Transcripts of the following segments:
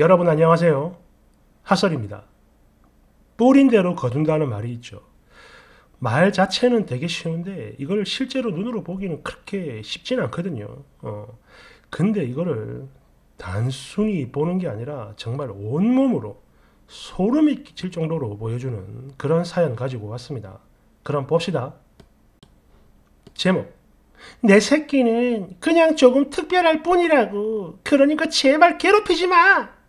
여러분 안녕하세요. 하설입니다. 뿌린 대로 거둔다는 말이 있죠. 말 자체는 되게 쉬운데 이걸 실제로 눈으로 보기는 그렇게 쉽진 않거든요. 어. 근데 이거를 단순히 보는 게 아니라 정말 온몸으로 소름이 끼칠 정도로 보여주는 그런 사연 가지고 왔습니다. 그럼 봅시다. 제목. 내 새끼는 그냥 조금 특별할 뿐이라고. 그러니까 제발 괴롭히지 마!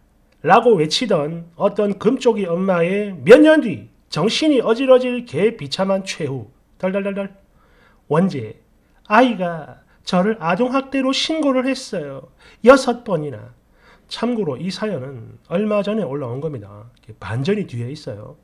라고 외치던 어떤 금쪽이 엄마의 몇 년 뒤 정신이 어질어질 개 비참한 최후. 덜덜덜덜. 원제. 아이가 저를 아동학대로 신고를 했어요. 여섯 번이나. 참고로 이 사연은 얼마 전에 올라온 겁니다. 반전이 뒤에 있어요.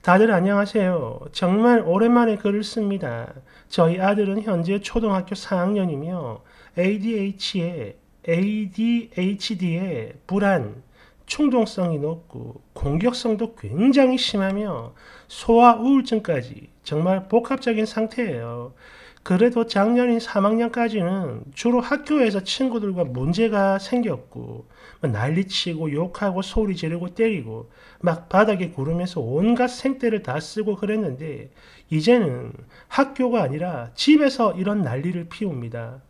다들 안녕하세요. 정말 오랜만에 글을 씁니다. 저희 아들은 현재 초등학교 4학년이며 ADH에 ADHD에 불안, 충동성이 높고 공격성도 굉장히 심하며 소아 우울증까지 정말 복합적인 상태예요. 그래도 작년인 3학년까지는 주로 학교에서 친구들과 문제가 생겼고 난리치고 욕하고 소리 지르고 때리고 막 바닥에 구르면서 온갖 생떼를 다 쓰고 그랬는데 이제는 학교가 아니라 집에서 이런 난리를 피웁니다.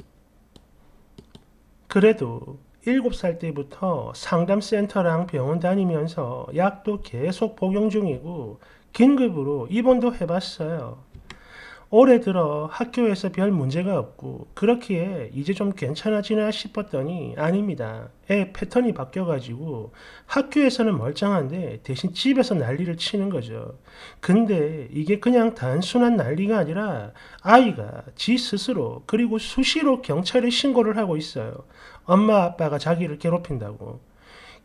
그래도 7살 때부터 상담센터랑 병원 다니면서 약도 계속 복용 중이고 긴급으로 입원도 해봤어요. 올해 들어 학교에서 별 문제가 없고 그렇기에 이제 좀 괜찮아지나 싶었더니 아닙니다. 애 패턴이 바뀌어가지고 학교에서는 멀쩡한데 대신 집에서 난리를 치는 거죠. 근데 이게 그냥 단순한 난리가 아니라 아이가 지 스스로 그리고 수시로 경찰에 신고를 하고 있어요. 엄마 아빠가 자기를 괴롭힌다고.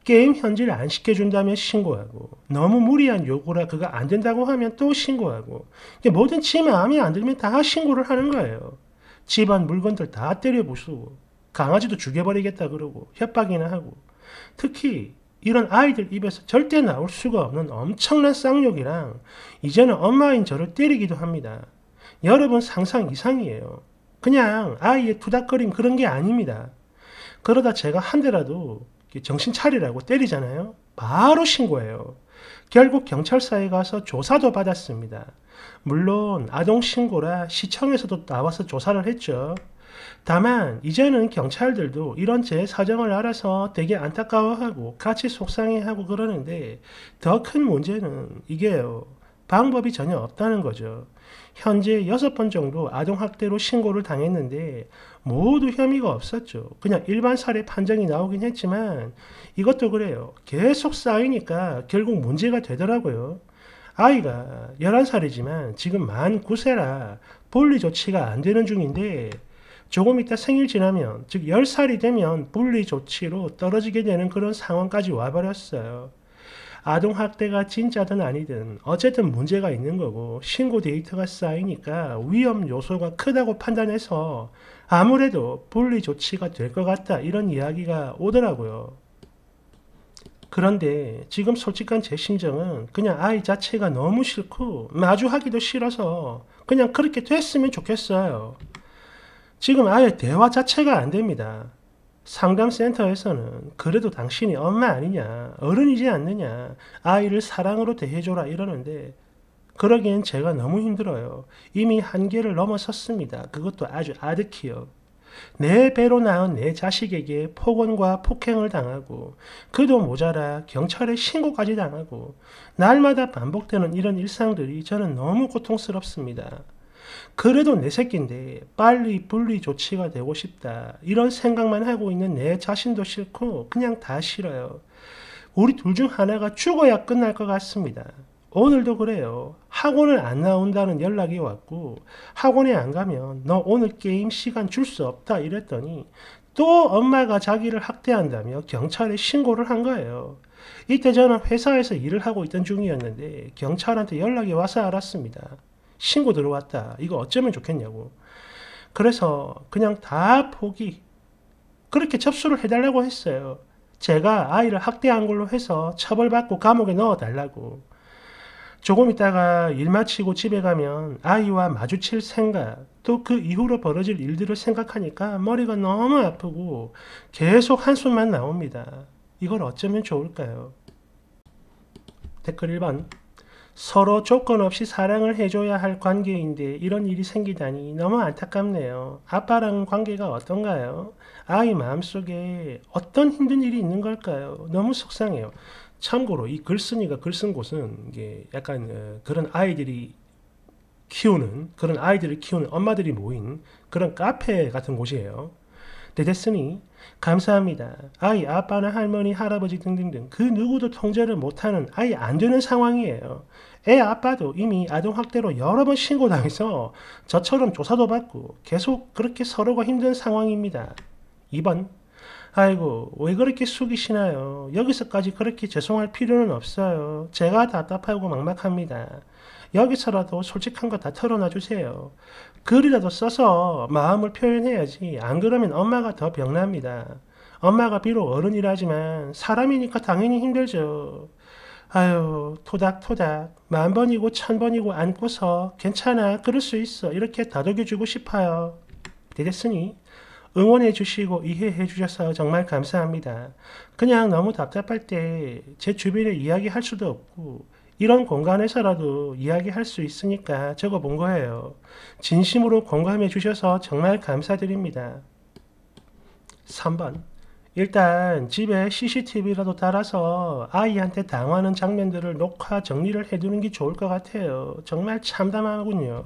게임 현질 안 시켜준다면 신고하고 너무 무리한 요구라 그거 안 된다고 하면 또 신고하고 뭐든 지 마음에 안 들면 다 신고를 하는 거예요. 집안 물건들 다 때려 부수고 강아지도 죽여버리겠다 그러고 협박이나 하고 특히 이런 아이들 입에서 절대 나올 수가 없는 엄청난 쌍욕이랑 이제는 엄마인 저를 때리기도 합니다. 여러분 상상 이상이에요. 그냥 아이의 투닥거림 그런 게 아닙니다. 그러다 제가 한 대라도 정신 차리라고 때리잖아요. 바로 신고해요. 결국 경찰서에 가서 조사도 받았습니다. 물론 아동 신고라 시청에서도 나와서 조사를 했죠. 다만 이제는 경찰들도 이런 제 사정을 알아서 되게 안타까워하고 같이 속상해하고 그러는데 더 큰 문제는 이게요. 방법이 전혀 없다는 거죠. 현재 여섯 번 정도 아동학대로 신고를 당했는데 모두 혐의가 없었죠. 그냥 일반 사례 판정이 나오긴 했지만 이것도 그래요. 계속 쌓이니까 결국 문제가 되더라고요. 아이가 11살이지만 지금 만 9세라 분리 조치가 안 되는 중인데 조금 이따 생일 지나면 즉 10살이 되면 분리 조치로 떨어지게 되는 그런 상황까지 와버렸어요. 아동학대가 진짜든 아니든 어쨌든 문제가 있는 거고 신고 데이터가 쌓이니까 위험 요소가 크다고 판단해서 아무래도 분리 조치가 될 것 같다 이런 이야기가 오더라고요. 그런데 지금 솔직한 제 심정은 그냥 아이 자체가 너무 싫고 마주하기도 싫어서 그냥 그렇게 됐으면 좋겠어요. 지금 아예 대화 자체가 안 됩니다. 상담센터에서는 그래도 당신이 엄마 아니냐, 어른이지 않느냐, 아이를 사랑으로 대해줘라 이러는데 그러기엔 제가 너무 힘들어요. 이미 한계를 넘어섰습니다. 그것도 아주 아득히요. 내 배로 낳은 내 자식에게 폭언과 폭행을 당하고 그도 모자라 경찰에 신고까지 당하고 날마다 반복되는 이런 일상들이 저는 너무 고통스럽습니다. 그래도 내 새끼인데 빨리 분리 조치가 되고 싶다. 이런 생각만 하고 있는 내 자신도 싫고 그냥 다 싫어요. 우리 둘 중 하나가 죽어야 끝날 것 같습니다. 오늘도 그래요. 학원을 안 나온다는 연락이 왔고 학원에 안 가면 너 오늘 게임 시간 줄 수 없다 이랬더니 또 엄마가 자기를 학대한다며 경찰에 신고를 한 거예요. 이때 저는 회사에서 일을 하고 있던 중이었는데 경찰한테 연락이 와서 알았습니다. 신고 들어왔다. 이거 어쩌면 좋겠냐고. 그래서 그냥 다 포기. 그렇게 접수를 해달라고 했어요. 제가 아이를 학대한 걸로 해서 처벌받고 감옥에 넣어달라고. 조금 있다가 일 마치고 집에 가면 아이와 마주칠 생각, 또 그 이후로 벌어질 일들을 생각하니까 머리가 너무 아프고 계속 한숨만 나옵니다. 이걸 어쩌면 좋을까요? 댓글 1번 서로 조건 없이 사랑을 해줘야 할 관계인데 이런 일이 생기다니 너무 안타깝네요. 아빠랑 관계가 어떤가요? 아이 마음속에 어떤 힘든 일이 있는 걸까요? 너무 속상해요. 참고로 이 글쓴이가 글 쓴 곳은 약간 어, 그런 아이들이 키우는 그런 아이들을 키우는 엄마들이 모인 그런 카페 같은 곳이에요. 네, 됐으니 감사합니다. 아이 아빠나 할머니 할아버지 등등등 그 누구도 통제를 못하는 아예 안 되는 상황이에요. 애 아빠도 이미 아동학대로 여러 번 신고당해서 저처럼 조사도 받고 계속 그렇게 서로가 힘든 상황입니다. 2번 아이고 왜 그렇게 숙이시나요? 여기서까지 그렇게 죄송할 필요는 없어요. 제가 답답하고 막막합니다. 여기서라도 솔직한 거 다 털어놔 주세요. 글이라도 써서 마음을 표현해야지. 안 그러면 엄마가 더 병납니다. 엄마가 비록 어른이라지만 사람이니까 당연히 힘들죠. 아유 토닥토닥 만 번이고 천 번이고 안고서 괜찮아 그럴 수 있어 이렇게 다독여주고 싶어요. 되겠으니 응원해 주시고 이해해 주셔서 정말 감사합니다. 그냥 너무 답답할 때 제 주변에 이야기할 수도 없고 이런 공간에서라도 이야기할 수 있으니까 적어 본 거예요. 진심으로 공감해 주셔서 정말 감사드립니다. 3번. 일단 집에 CCTV라도 달아서 아이한테 당하는 장면들을 녹화 정리를 해두는 게 좋을 것 같아요. 정말 참담하군요.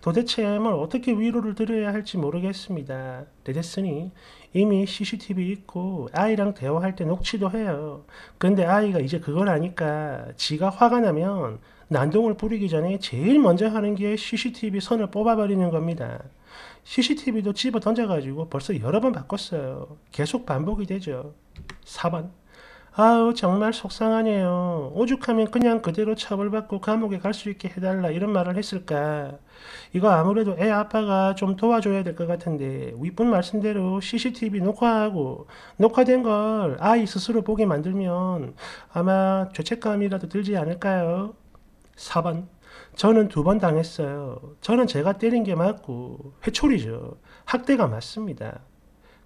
도대체 뭘 어떻게 위로를 드려야 할지 모르겠습니다. 됐으니 이미 CCTV 있고 아이랑 대화할 때 녹취도 해요. 근데 아이가 이제 그걸 아니까 지가 화가 나면 난동을 부리기 전에 제일 먼저 하는 게 CCTV 선을 뽑아버리는 겁니다. CCTV도 집어 던져가지고 벌써 여러 번 바꿨어요. 계속 반복이 되죠. 4번. 아우 정말 속상하네요. 오죽하면 그냥 그대로 처벌받고 감옥에 갈 수 있게 해달라 이런 말을 했을까. 이거 아무래도 애 아빠가 좀 도와줘야 될 것 같은데 윗분 말씀대로 CCTV 녹화하고 녹화된 걸 아이 스스로 보게 만들면 아마 죄책감이라도 들지 않을까요? 4번 저는 두 번 당했어요. 저는 제가 때린 게 맞고 회초리죠. 학대가 맞습니다.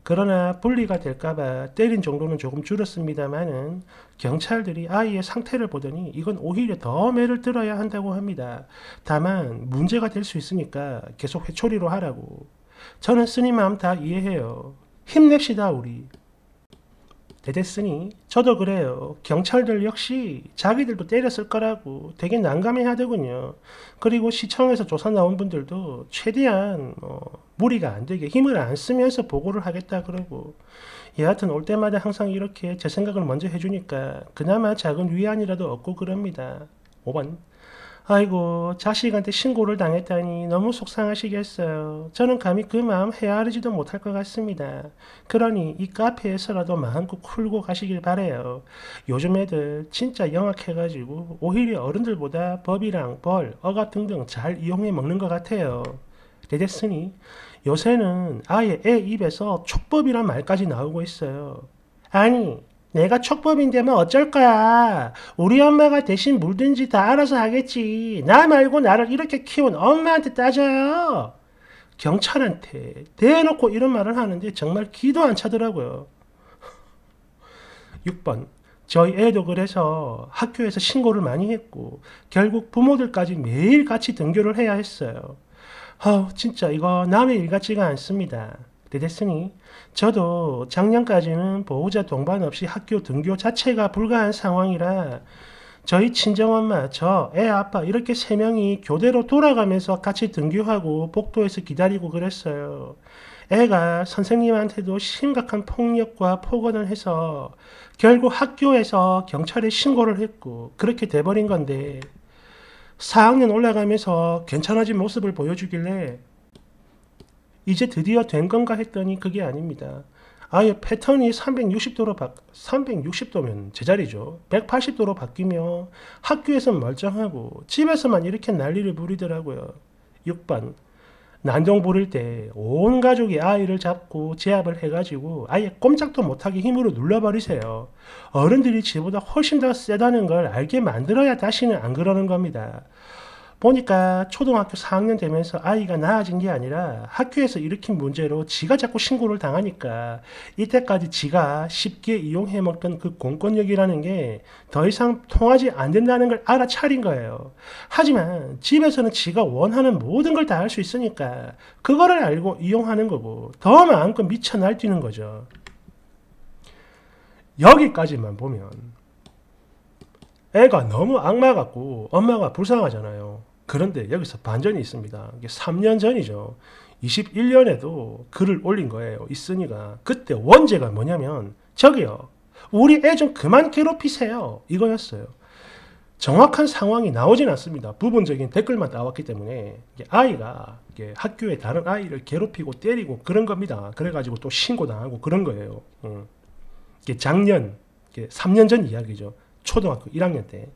그러나 분리가 될까봐 때린 정도는 조금 줄었습니다만은 경찰들이 아이의 상태를 보더니 이건 오히려 더 매를 들어야 한다고 합니다. 다만 문제가 될 수 있으니까 계속 회초리로 하라고. 저는 스님 마음 다 이해해요. 힘냅시다 우리. 대됐으니 저도 그래요. 경찰들 역시 자기들도 때렸을 거라고 되게 난감해 하더군요. 그리고 시청에서 조사 나온 분들도 최대한 뭐 무리가 안 되게 힘을 안 쓰면서 보고를 하겠다 그러고 여하튼 올 때마다 항상 이렇게 제 생각을 먼저 해주니까 그나마 작은 위안이라도 얻고 그럽니다. 5번 아이고 자식한테 신고를 당했다니 너무 속상하시겠어요. 저는 감히 그 마음 헤아리지도 못할 것 같습니다. 그러니 이 카페에서라도 마음껏 풀고 가시길 바래요. 요즘 애들 진짜 영악해가지고 오히려 어른들보다 법이랑 벌, 억압 등등 잘 이용해 먹는 것 같아요. 되됐으니 요새는 아예 애 입에서 촉법이란 말까지 나오고 있어요. 아니 내가 촉법인데면 어쩔 거야. 우리 엄마가 대신 물든지 다 알아서 하겠지. 나 말고 나를 이렇게 키운 엄마한테 따져요. 경찰한테 대놓고 이런 말을 하는데 정말 기도 안 차더라고요. 6번. 저희 애도 그래서 학교에서 신고를 많이 했고 결국 부모들까지 매일 같이 등교를 해야 했어요. 아, 진짜 이거 남의 일 같지가 않습니다. 됐으니 저도 작년까지는 보호자 동반 없이 학교 등교 자체가 불가한 상황이라 저희 친정엄마, 저, 애 아빠 이렇게 세 명이 교대로 돌아가면서 같이 등교하고 복도에서 기다리고 그랬어요. 애가 선생님한테도 심각한 폭력과 폭언을 해서 결국 학교에서 경찰에 신고를 했고 그렇게 돼버린 건데 4학년 올라가면서 괜찮아진 모습을 보여주길래 이제 드디어 된 건가 했더니 그게 아닙니다. 아예 패턴이 360도로 바, 360도면 제자리죠. 180도로 바뀌며 학교에선 멀쩡하고 집에서만 이렇게 난리를 부리더라고요. 6번 난동 부릴 때 온 가족이 아이를 잡고 제압을 해가지고 아예 꼼짝도 못하게 힘으로 눌러버리세요. 어른들이 지보다 훨씬 더 세다는 걸 알게 만들어야 다시는 안 그러는 겁니다. 보니까 초등학교 4학년 되면서 아이가 나아진 게 아니라 학교에서 일으킨 문제로 지가 자꾸 신고를 당하니까 이때까지 지가 쉽게 이용해 먹던 그 공권력이라는 게 더 이상 통하지 안 된다는 걸 알아차린 거예요. 하지만 집에서는 지가 원하는 모든 걸 다 할 수 있으니까 그거를 알고 이용하는 거고 더 마음껏 미쳐 날뛰는 거죠. 여기까지만 보면 애가 너무 악마 같고 엄마가 불쌍하잖아요. 그런데 여기서 반전이 있습니다. 이게 3년 전이죠. 21년에도 글을 올린 거예요. 있으니가. 그때 원제가 뭐냐면 저기요. 우리 애 좀 그만 괴롭히세요. 이거였어요. 정확한 상황이 나오진 않습니다. 부분적인 댓글만 나왔기 때문에 아이가 학교에 다른 아이를 괴롭히고 때리고 그런 겁니다. 그래가지고 또 신고당하고 그런 거예요. 작년, 3년 전 이야기죠. 초등학교 1학년 때.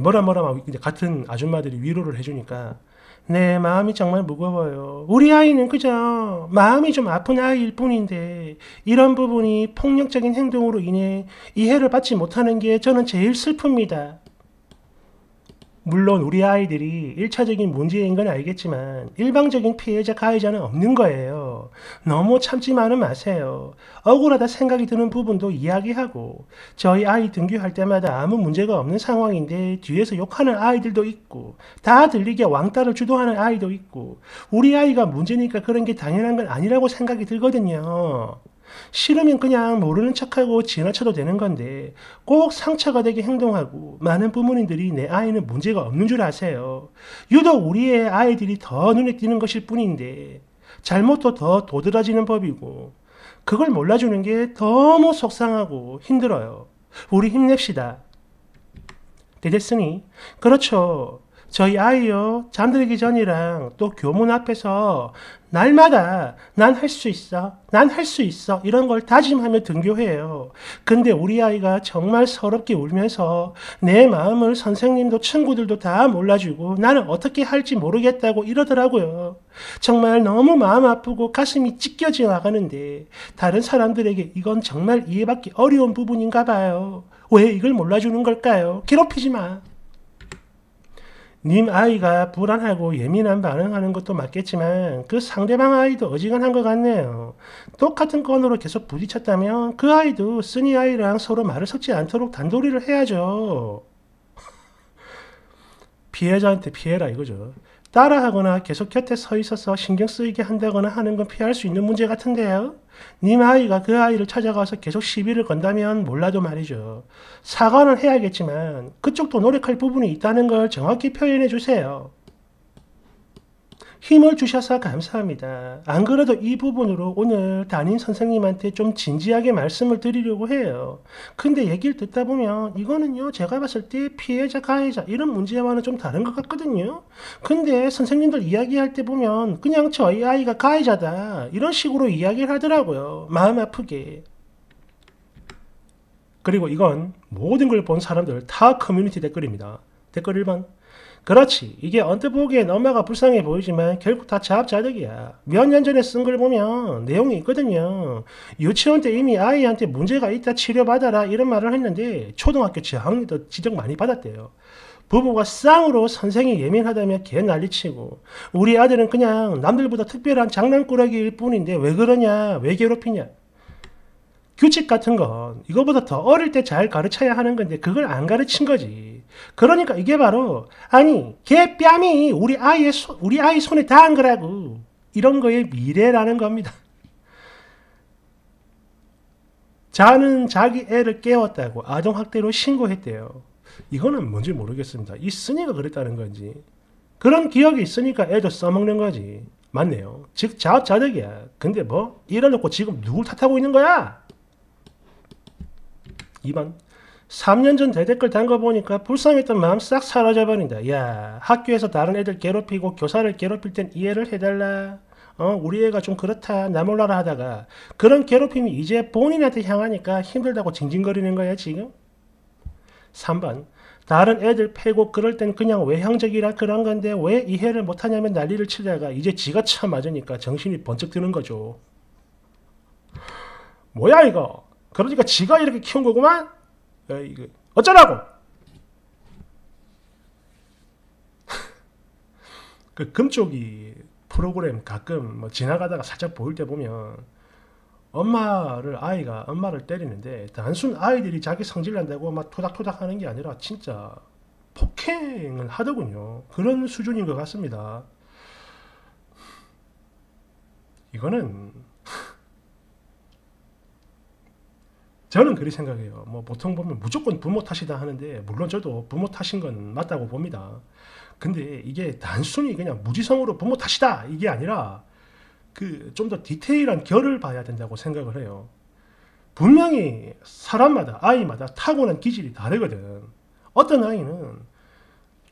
뭐라 뭐라 막 이제 같은 아줌마들이 위로를 해주니까 네 마음이 정말 무거워요. 우리 아이는 그저 마음이 좀 아픈 아이일 뿐인데 이런 부분이 폭력적인 행동으로 인해 이해를 받지 못하는 게 저는 제일 슬픕니다. 물론 우리 아이들이 1차적인 문제인 건 알겠지만 일방적인 피해자 가해자는 없는 거예요. 너무 참지만은 마세요. 억울하다 생각이 드는 부분도 이야기하고 저희 아이 등교할 때마다 아무 문제가 없는 상황인데 뒤에서 욕하는 아이들도 있고 다 들리게 왕따를 주도하는 아이도 있고 우리 아이가 문제니까 그런 게 당연한 건 아니라고 생각이 들거든요. 싫으면 그냥 모르는 척하고 지나쳐도 되는 건데 꼭 상처가 되게 행동하고 많은 부모님들이 내 아이는 문제가 없는 줄 아세요. 유독 우리의 아이들이 더 눈에 띄는 것일 뿐인데 잘못도 더 도드라지는 법이고 그걸 몰라주는 게 너무 속상하고 힘들어요. 우리 힘냅시다. 되겠으니 그렇죠. 저희 아이요 잠들기 전이랑 또 교문 앞에서 날마다 난 할 수 있어 난 할 수 있어 이런 걸 다짐하며 등교해요. 근데 우리 아이가 정말 서럽게 울면서 내 마음을 선생님도 친구들도 다 몰라주고 나는 어떻게 할지 모르겠다고 이러더라고요. 정말 너무 마음 아프고 가슴이 찢겨져 나가는데 다른 사람들에게 이건 정말 이해받기 어려운 부분인가 봐요. 왜 이걸 몰라주는 걸까요? 괴롭히지 마 님 아이가 불안하고 예민한 반응하는 것도 맞겠지만 그 상대방 아이도 어지간한 것 같네요. 똑같은 건으로 계속 부딪혔다면 그 아이도 쓰니 아이랑 서로 말을 섞지 않도록 단도리를 해야죠. 피해자한테 피해라 이거죠. 따라하거나 계속 곁에 서 있어서 신경 쓰이게 한다거나 하는 건 피할 수 있는 문제 같은데요. 님 아이가 그 아이를 찾아가서 계속 시비를 건다면 몰라도 말이죠. 사과는 해야겠지만 그쪽도 노력할 부분이 있다는 걸 정확히 표현해 주세요. 힘을 주셔서 감사합니다. 안 그래도 이 부분으로 오늘 담임 선생님한테 좀 진지하게 말씀을 드리려고 해요. 근데 얘기를 듣다 보면 이거는요, 제가 봤을 때 피해자, 가해자 이런 문제와는 좀 다른 것 같거든요. 근데 선생님들 이야기할 때 보면 그냥 저희 아이가 가해자다 이런 식으로 이야기를 하더라고요. 마음 아프게. 그리고 이건 모든 걸 본 사람들 다 커뮤니티 댓글입니다. 댓글 1번. 그렇지. 이게 언뜻 보기엔 엄마가 불쌍해 보이지만 결국 다 자업자득이야. 몇 년 전에 쓴걸 보면 내용이 있거든요. 유치원 때 이미 아이한테 문제가 있다 치료받아라 이런 말을 했는데 초등학교 저학년도 지적 많이 받았대요. 부부가 쌍으로 선생이 예민하다며 개 난리치고 우리 아들은 그냥 남들보다 특별한 장난꾸러기일 뿐인데 왜 그러냐 왜 괴롭히냐 규칙 같은 건 이거보다 더 어릴 때 잘 가르쳐야 하는 건데 그걸 안 가르친 거지. 그러니까 이게 바로 아니 개 뺨이 우리 아이의 소, 우리 아이 손에 닿은 거라고 이런 거의 미래라는 겁니다. 자는 자기 애를 깨웠다고 아동학대로 신고했대요. 이거는 뭔지 모르겠습니다. 있으니까 그랬다는 건지. 그런 기억이 있으니까 애도 써먹는 거지. 맞네요. 즉 자업자득이야. 근데 뭐 이래놓고 지금 누굴 탓하고 있는 거야? 2번 3년 전 대댓글 단 거 보니까 불쌍했던 마음 싹 사라져버린다. 야 학교에서 다른 애들 괴롭히고 교사를 괴롭힐 땐 이해를 해달라. 어 우리 애가 좀 그렇다 나 몰라라 하다가 그런 괴롭힘이 이제 본인한테 향하니까 힘들다고 징징거리는 거야 지금? 3번 다른 애들 패고 그럴 땐 그냥 외향적이라 그런 건데 왜 이해를 못하냐면 난리를 치다가 이제 지가 참 맞으니까 정신이 번쩍 드는 거죠. 뭐야 이거? 그러니까 지가 이렇게 키운 거구만? 어쩌라고? 그 금쪽이 프로그램 가끔 뭐 지나가다가 살짝 보일 때 보면 엄마를 아이가 엄마를 때리는데 단순 아이들이 자기 성질 난다고 막 토닥토닥 하는 게 아니라 진짜 폭행을 하더군요. 그런 수준인 것 같습니다. 이거는 저는 그리 생각해요. 뭐 보통 보면 무조건 부모 탓이다 하는데 물론 저도 부모 탓인 건 맞다고 봅니다. 근데 이게 단순히 그냥 무지성으로 부모 탓이다 이게 아니라 그 좀 더 디테일한 결을 봐야 된다고 생각을 해요. 분명히 사람마다 아이마다 타고난 기질이 다르거든. 어떤 아이는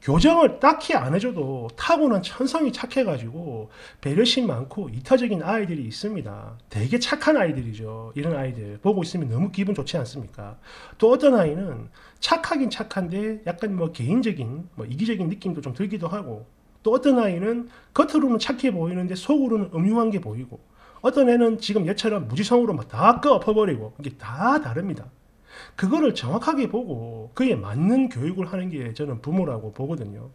교정을 딱히 안 해줘도 타고난 천성이 착해가지고 배려심 많고 이타적인 아이들이 있습니다. 되게 착한 아이들이죠. 이런 아이들 보고 있으면 너무 기분 좋지 않습니까? 또 어떤 아이는 착하긴 착한데 약간 뭐 개인적인 뭐 이기적인 느낌도 좀 들기도 하고 또 어떤 아이는 겉으로는 착해 보이는데 속으로는 음흉한 게 보이고 어떤 애는 지금 얘처럼 무지성으로 막 다 끄엎어버리고 이게 다 다릅니다. 그거를 정확하게 보고 그에 맞는 교육을 하는 게 저는 부모라고 보거든요.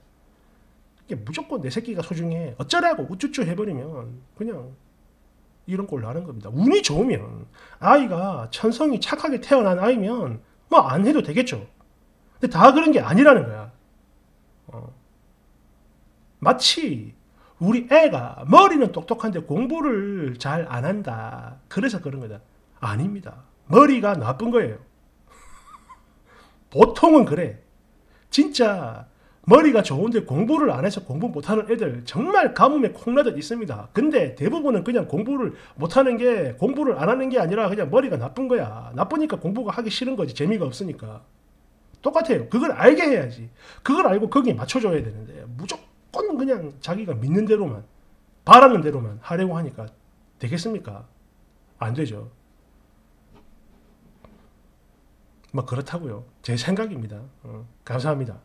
무조건 내 새끼가 소중해. 어쩌라고 우쭈쭈 해버리면 그냥 이런 꼴 나는 겁니다. 운이 좋으면 아이가 천성이 착하게 태어난 아이면 뭐 안 해도 되겠죠. 근데 다 그런 게 아니라는 거야. 어. 마치 우리 애가 머리는 똑똑한데 공부를 잘 안 한다. 그래서 그런 거다. 아닙니다. 머리가 나쁜 거예요. 보통은 그래. 진짜 머리가 좋은데 공부를 안 해서 공부 못하는 애들 정말 가뭄에 콩나듯 있습니다. 근데 대부분은 그냥 공부를 못하는 게 공부를 안 하는 게 아니라 그냥 머리가 나쁜 거야. 나쁘니까 공부가 하기 싫은 거지. 재미가 없으니까. 똑같아요. 그걸 알게 해야지. 그걸 알고 거기에 맞춰줘야 되는데 무조건 그냥 자기가 믿는 대로만 바라는 대로만 하려고 하니까 되겠습니까? 안 되죠. 뭐 그렇다고요. 제 생각입니다. 어, 감사합니다.